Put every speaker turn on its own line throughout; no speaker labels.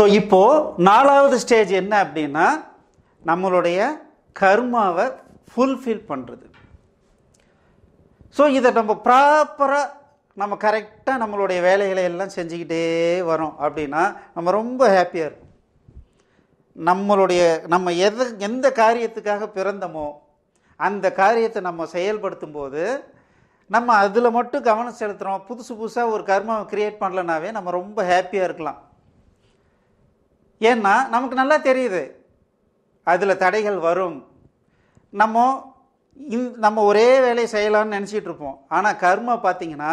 So இப்போது நாலாவது stage என்ன அப்படின்னா நம்மளுடைய கர்மாவை ஃபுல்ஃபில் பண்ணுறது ஸோ இதை நம்ம ப்ராப்பராக நம்ம கரெக்டாக நம்மளுடைய வேலைகளை எல்லாம் செஞ்சுக்கிட்டே வரோம் அப்படின்னா நம்ம ரொம்ப ஹாப்பியாக இருக்கும் நம்மளுடைய நம்ம எது எந்த காரியத்துக்காக பிறந்தமோ அந்த காரியத்தை நம்ம செயல்படுத்தும் போது நம்ம அதில் மட்டும் கவனம் செலுத்துகிறோம் புதுசு புதுசாக ஒரு கர்மாவை க்ரியேட் பண்ணலனாவே நம்ம ரொம்ப ஹாப்பியாக இருக்கலாம். ஏன்னா நமக்கு நல்லா தெரியுது. அதில் தடைகள் வரும். நம்ம இந் நம்ம ஒரே வேலையை செய்யலாம்னு நினச்சிட்டு இருப்போம். ஆனால் கர்மா பார்த்தீங்கன்னா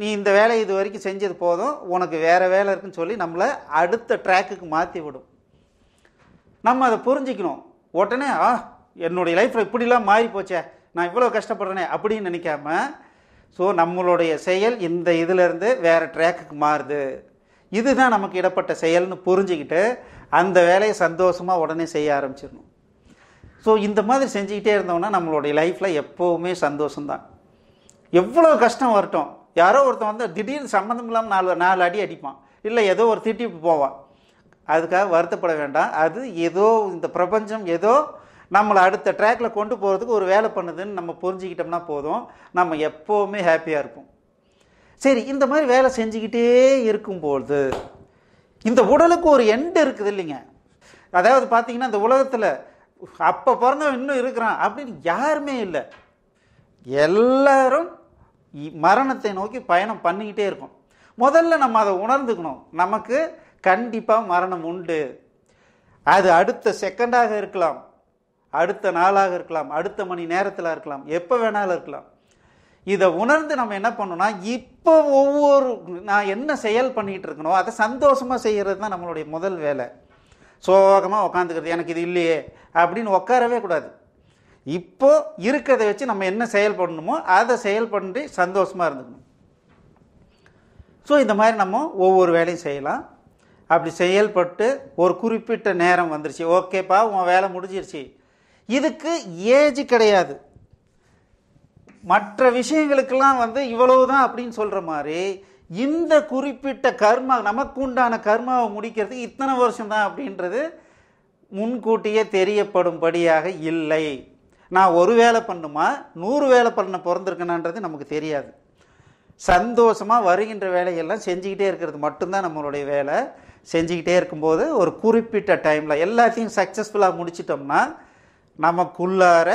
நீ இந்த வேலையை இது வரைக்கும் செஞ்சது போதும் உனக்கு வேறு வேலை இருக்குன்னு சொல்லி நம்மளை அடுத்த ட்ராக்குக்கு மாற்றி விடும். நம்ம அதை புரிஞ்சிக்கணும். உடனே ஆ என்னுடைய லைஃப்பில் இப்படிலாம் மாறி போச்சே. நான் இவ்வளோ கஷ்டப்படுறேனே அப்படின்னு நினைக்காம ஸோ நம்மளுடைய செயல் இந்த இதிலேருந்து வேறு ட்ராக்குக்கு மாறுது. இதுதான் நமக்கு இடப்பட்ட செயல்னு புரிஞ்சுக்கிட்டு அந்த வேலையை சந்தோஷமாக உடனே செய்ய ஆரம்பிச்சிடணும். ஸோ இந்த மாதிரி செஞ்சுக்கிட்டே இருந்தோம்னா நம்மளுடைய லைஃப்பில் எப்போவுமே சந்தோஷம்தான். எவ்வளோ கஷ்டம் வரட்டும். யாரோ ஒருத்தன் வந்து திடீர்னு சம்மந்தம் இல்லாமல் நாலு நாலு அடி அடிப்பான். இல்லை ஏதோ ஒரு திட்டி போவான். அதுக்காக வருத்தப்பட வேண்டாம். அது ஏதோ இந்த பிரபஞ்சம் ஏதோ நம்மளை அடுத்த ட்ராக்ல கொண்டு போகிறதுக்கு ஒரு வேலை பண்ணுதுன்னு நம்ம புரிஞ்சுக்கிட்டோம்னா போதும். நம்ம எப்போவுமே ஹாப்பியாக இருப்போம். சரி இந்த மாதிரி வேலை செஞ்சுக்கிட்டே இருக்கும்போது இந்த உடலுக்கு ஒரு எண்டு இருக்குது இல்லைங்க. அதாவது பார்த்தீங்கன்னா இந்த உலகத்தில் அப்போ பிறந்தவன் இன்னும் இருக்கிறான் அப்படின்னு யாருமே இல்லை. எல்லாரும் மரணத்தை நோக்கி பயணம் பண்ணிக்கிட்டே இருக்கும். முதல்ல நம்ம அதை உணர்ந்துக்கணும். நமக்கு கண்டிப்பாக மரணம் உண்டு. அது அடுத்த செகண்டாக இருக்கலாம். அடுத்த நாளாக இருக்கலாம். அடுத்த மணி நேரத்தில் இருக்கலாம். எப்போ வேணாலும் இருக்கலாம். இதை உணர்ந்து நம்ம என்ன பண்ணணும்னா இப்போ ஒவ்வொரு நான் என்ன செயல் பண்ணிகிட்டு இருக்கணும் அதை சந்தோஷமாக செய்கிறது தான் நம்மளுடைய முதல் வேலை. சோகமாக உக்காந்துக்கிறது எனக்கு இது இல்லையே அப்படின்னு உட்காரவே கூடாது. இப்போது இருக்கிறத வச்சு நம்ம என்ன செயல் பண்ணணுமோ அதை செயல் பண்ணி சந்தோஷமாக இருந்துக்கணும். ஸோ இந்த மாதிரி நம்ம ஒவ்வொரு வேலையும் செய்யலாம். அப்படி செயல்பட்டு ஒரு குறிப்பிட்ட நேரம் வந்துருச்சு. ஓகேப்பா உன் வேலை முடிஞ்சிருச்சு. இதுக்கு ஏஜ் கிடையாது. மற்ற விஷயங்களுக்கெல்லாம் வந்து இவ்வளவுதான் அப்படின்னு சொல்கிற மாதிரி இந்த குறிப்பிட்ட கர்மா நமக்கு உண்டான கர்மாவை முடிக்கிறது இத்தனை வருஷம் தான் அப்படின்றது முன்கூட்டியே தெரியப்படும்படியாக இல்லை. நான் ஒரு வேலை பண்ணுமா? நூறு வேலை பண்ண பிறந்திருக்கேனான்றது நமக்கு தெரியாது. சந்தோஷமாக வருகின்ற வேலையெல்லாம் செஞ்சுக்கிட்டே இருக்கிறது மட்டும்தான் நம்மளுடைய வேலை. செஞ்சுக்கிட்டே இருக்கும்போது ஒரு குறிப்பிட்ட டைமில் எல்லாத்தையும் சக்ஸஸ்ஃபுல்லாக முடிச்சிட்டோம்னா நமக்குள்ளார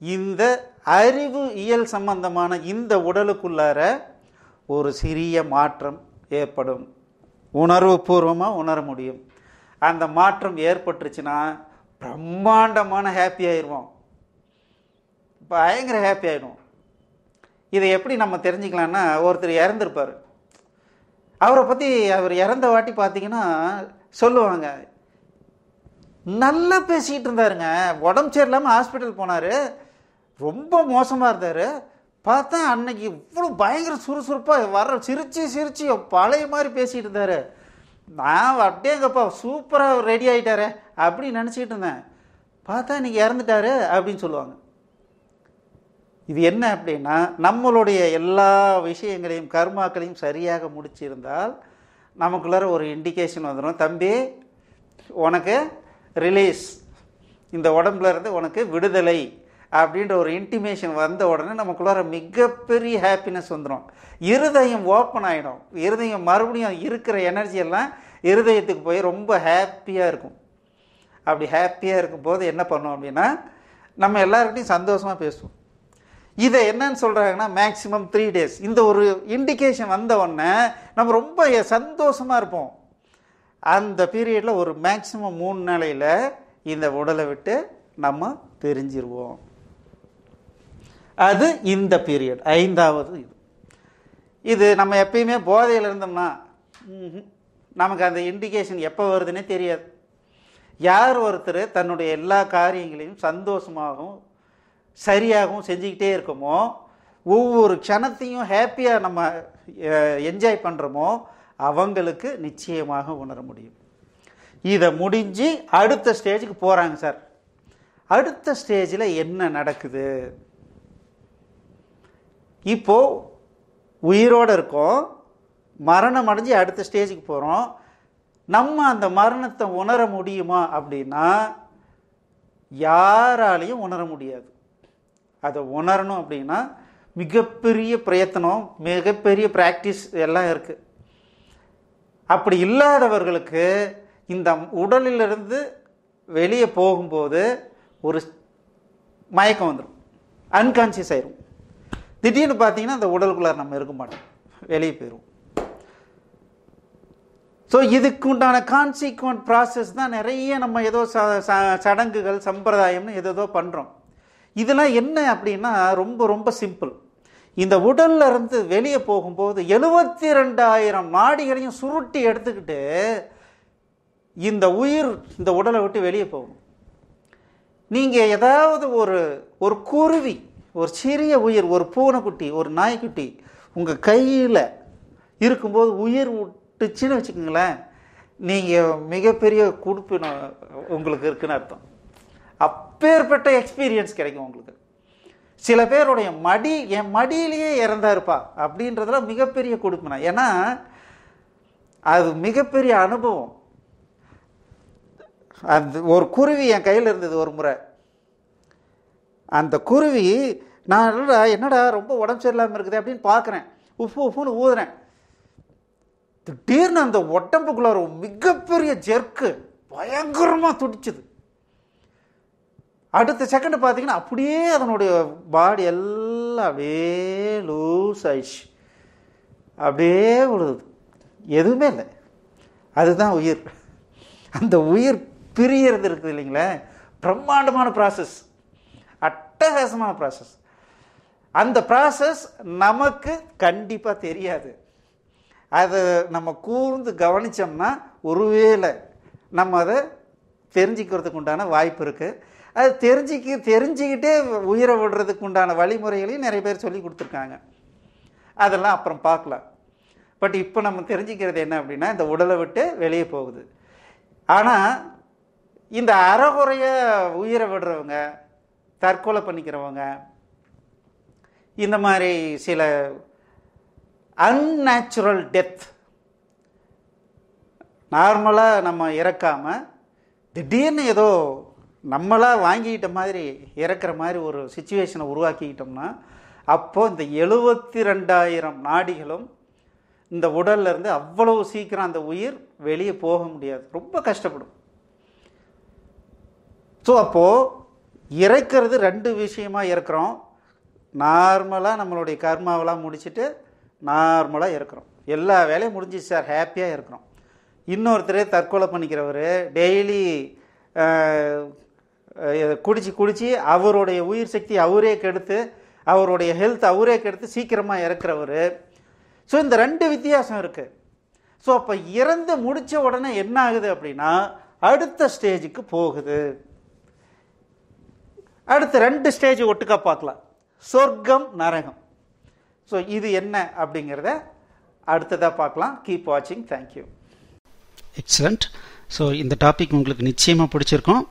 இந்த அறிவு இயல் சம்பந்தமான இந்த உடலுக்குள்ளார ஒரு சிறிய மாற்றம் ஏற்படும். உணர்வு பூர்வமாக உணர முடியும். அந்த மாற்றம் ஏற்பட்டுருச்சுன்னா பிரம்மாண்டமான ஹாப்பி ஆயிடுவோம் பயங்கர ஹாப்பி ஆகிடுவோம் இதை எப்படி நம்ம தெரிஞ்சுக்கலான்னா ஒருத்தர் இறந்துருப்பார். அவரை பற்றி அவர் இறந்த வாட்டி பார்த்தீங்கன்னா சொல்லுவாங்க நல்லா பேசிக்கிட்டு இருந்தாருங்க. உடம்பு சரியில்லாமல் ஹாஸ்பிட்டல் போனார். ரொம்ப மோசமாக இருந்தார். பார்த்தா அன்னைக்கு இவ்வளோ பயங்கர சுறுசுறுப்பாக வர சிரிச்சு சிரித்து பழைய மாதிரி பேசிகிட்டு இருந்தார். நான் அப்படியேங்கப்பா சூப்பராக ரெடி ஆகிட்டாரே அப்படின்னு நினச்சிக்கிட்டு இருந்தேன். பார்த்தா இன்னைக்கு இறந்துட்டாரு அப்படின்னு சொல்லுவாங்க. இது என்ன அப்படின்னா நம்மளுடைய எல்லா விஷயங்களையும் கர்மாக்களையும் சரியாக முடிச்சிருந்தால் நமக்குள்ளார ஒரு இண்டிகேஷன் வந்துடும் தம்பி உனக்கு ரிலீஸ் இந்த உடம்புல இருந்து உனக்கு விடுதலை. அப்படின்ற ஒரு இன்டிமேஷன் வந்த உடனே நமக்குள்ளார மிகப்பெரிய ஹாப்பினஸ் வந்துடும் இருதயம் ஓப்பன் ஆகிடும் இருதயம் மறுபடியும் இருக்கிற எனர்ஜி எல்லாம் இருதயத்துக்கு போய் ரொம்ப ஹாப்பியாக இருக்கும். அப்படி ஹாப்பியாக இருக்கும்போது என்ன பண்ணோம் அப்படின்னா நம்ம எல்லாருக்கிட்டையும் சந்தோஷமாக பேசுவோம். இதை என்னன்னு சொல்கிறாங்கன்னா மேக்ஸிமம் த்ரீ டேஸ் இந்த ஒரு இண்டிகேஷன் வந்த உடனே நம்ம ரொம்ப சந்தோஷமாக இருப்போம். அந்த பீரியடில் ஒரு மேக்ஸிமம் மூணு நாளையில் இந்த உடலை விட்டு நம்ம பிரிஞ்சிருவோம். அது இந்த பீரியட் ஐந்தாவது இது. இது நம்ம எப்பயுமே போதையில் இருந்தோம்னா நமக்கு அந்த இண்டிகேஷன் எப்போ வருதுன்னே தெரியாது. யார் ஒருத்தர் தன்னுடைய எல்லா காரியங்களையும் சந்தோஷமாகவும் சரியாகவும் செஞ்சுக்கிட்டே இருக்கோமோ ஒவ்வொரு க்ஷணத்தையும் ஹாப்பியாக நம்ம என்ஜாய் பண்ணுறோமோ அவங்களுக்கு நிச்சயமாக உணர முடியும். இதை முடிஞ்சு அடுத்த ஸ்டேஜுக்கு போகிறாங்க சார். அடுத்த ஸ்டேஜில் என்ன நடக்குது? இப்போ உயிரோடு இருக்கோம் மரணம் அடைஞ்சு அடுத்த ஸ்டேஜுக்கு போகிறோம் நம்ம அந்த மரணத்தை உணர முடியுமா அப்படின்னா யாராலையும் உணர முடியாது. அதை உணரணும் அப்படின்னா மிகப்பெரிய பிரயத்தனம் மிகப்பெரிய ப்ராக்டிஸ் எல்லாம் இருக்குது அப்படி இல்லாதவர்களுக்கு இந்த உடலிலிருந்து வெளியே போகும்போது ஒரு மயக்கம் வந்துடும் அன்கான்சியஸ் ஆயிரும். திடீர்னு பார்த்தீங்கன்னா அந்த உடலுக்குள்ளார நம்ம இருக்க மாட்டோம். வெளியே போயிடும் ஸோ இதுக்கு உண்டான கான்சிக்வன்ட் ப்ராசஸ் தான் நிறைய நம்ம ஏதோ ச ச- சடங்குகள் சம்பிரதாயம்னு ஏதோ பண்ணுறோம் இதெல்லாம் என்ன அப்படின்னா ரொம்ப ரொம்ப சிம்பிள் இந்த உடல்ல இருந்து வெளியே போகும்போது எழுபத்தி ரெண்டாயிரம் நாடிகளையும் சுருட்டி எடுத்துக்கிட்டு இந்த உயிர் இந்த உடலை விட்டு வெளியே போகணும். நீங்கள் ஏதாவது ஒரு ஒரு குருவி ஒரு சிறிய உயிர் ஒரு பூனைக்குட்டி ஒரு நாய்க்குட்டி உங்கள் கையில் இருக்கும்போது உயிர் விட்டுச்சுன்னு வச்சுக்கோங்களேன் நீங்கள் மிகப்பெரிய குடுப்பினம் உங்களுக்கு இருக்குன்னு அர்த்தம். அப்பேற்பட்ட எக்ஸ்பீரியன்ஸ் கிடைக்கும் உங்களுக்கு. சில பேருடைய மடி என் மடியிலேயே இறந்தாருப்பா அப்படின்றதுல மிகப்பெரிய கொடுப்பினம் ஏன்னா அது மிகப்பெரிய அனுபவம். அந்த ஒரு குருவி என் கையில் இருந்தது ஒரு முறை. அந்த குருவி நான் என்னடா ரொம்ப உடம்பு சரியில்லாமல் இருக்குது அப்படின்னு பார்க்குறேன். உப்பு உப்புன்னு ஊதுறேன். திடீர்னு அந்த உடம்புக்குள்ள ஒரு மிகப்பெரிய ஜெர்க்கு பயங்கரமாக துடிச்சுது. அடுத்த செகண்டு பார்த்தீங்கன்னா அப்படியே அதனுடைய பாடி எல்லாம் அப்படியே லூஸ் ஆயிடுச்சு. அப்படியே விழுது எதுவுமே இல்லை. அதுதான் உயிர். அந்த உயிர் பிரியறது இருக்குது இல்லைங்களே. பிரம்மாண்டமான ப்ராசஸ் அட்டகாசமான ப்ராசஸ் அந்த ப்ராசஸ் நமக்கு கண்டிப்பாக தெரியாது. அதை நம்ம கூர்ந்து கவனித்தோம்னா ஒருவேளை நம்ம அதை தெரிஞ்சுக்கிறதுக்கு உண்டான வாய்ப்பு இருக்குது அது தெரிஞ்சிக்க தெரிஞ்சுக்கிட்டே உயிரை விடுறதுக்கு உண்டான வழிமுறைகளையும் நிறைய பேர் சொல்லி கொடுத்துருக்காங்க. அதெல்லாம் அப்புறம் பார்க்கலாம். பட் இப்போ நம்ம தெரிஞ்சுக்கிறது என்ன அப்படின்னா இந்த உடலை விட்டு வெளியே போகுது. ஆனால் இந்த அறகுறைய உயிரை விடுறவங்க தற்கொலை பண்ணிக்கிறவங்க. இந்த மாதிரி சில அன்நேச்சுரல் டெத் நார்மலாக நம்ம இறக்காமல் திடீர்னு ஏதோ நம்மளாக வாங்கிக்கிட்ட மாதிரி இறக்குற மாதிரி ஒரு சுச்சுவேஷனை உருவாக்கிக்கிட்டோம்னா அப்போது இந்த எழுபத்தி ரெண்டாயிரம் நாடிகளும் இந்த உடல்ல இருந்து அவ்வளவு சீக்கிரம் அந்த உயிர் வெளியே போக முடியாது. ரொம்ப கஷ்டப்படும். ஸோ அப்போது இறக்கிறது ரெண்டு விஷயமாக இறக்குறோம் நார்மலாக நம்மளுடைய கர்மாவெல்லாம் முடிச்சுட்டு நார்மலாக இருக்கிறோம். எல்லா வேலையும் முடிஞ்சிச்சு சார். ஹாப்பியாக இருக்கிறோம். இன்னொருத்தர் தற்கொலை பண்ணிக்கிறவர் டெய்லி குடிச்சு குடித்து அவருடைய உயிர் சக்தி அவரே கெடுத்து அவருடைய ஹெல்த் அவரே கெடுத்து சீக்கிரமாக இறக்குறவர். ஸோ இந்த ரெண்டு வித்தியாசம் இருக்குது ஸோ அப்போ இறந்து முடித்த உடனே என்ன ஆகுது அப்படின்னா அடுத்த ஸ்டேஜுக்கு போகுது. அடுத்து ரெண்டு ஸ்டேஜ் ஒட்டுக்கா பார்க்கலாம். சொர்க்கம் நரகம். ஸோ இது என்ன அப்படிங்கிறத அடுத்ததாக பார்க்கலாம். கீப் வாட்சிங் தேங்க்யூ
எக்ஸலண்ட் ஸோ இந்த டாபிக் உங்களுக்கு நிச்சயமாக பிடிச்சிருக்கும்.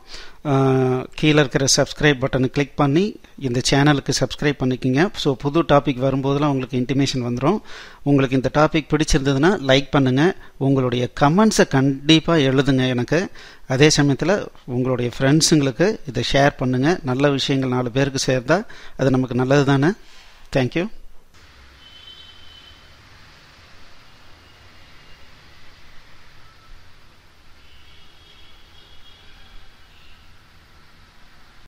கீழே இருக்கிற சப்ஸ்கிரைப் பட்டனை கிளிக் பண்ணி இந்த சேனலுக்கு சப்ஸ்கிரைப் பண்ணிக்கோங்க. ஸோ புது டாபிக் வரும்போதெல்லாம் உங்களுக்கு இன்டிமேஷன் வந்துடும் உங்களுக்கு இந்த டாபிக் பிடிச்சிருந்ததுன்னா லைக் பண்ணுங்கள் உங்களுடைய கமெண்ட்ஸை கண்டிப்பாக எழுதுங்க எனக்கு. அதே சமயத்தில் உங்களுடைய ஃப்ரெண்ட்ஸுங்களுக்கு இதை ஷேர் பண்ணுங்கள் நல்ல விஷயங்கள் நாலு பேருக்கு சேர்ந்தால் அது நமக்கு நல்லது தானே தேங்க்யூ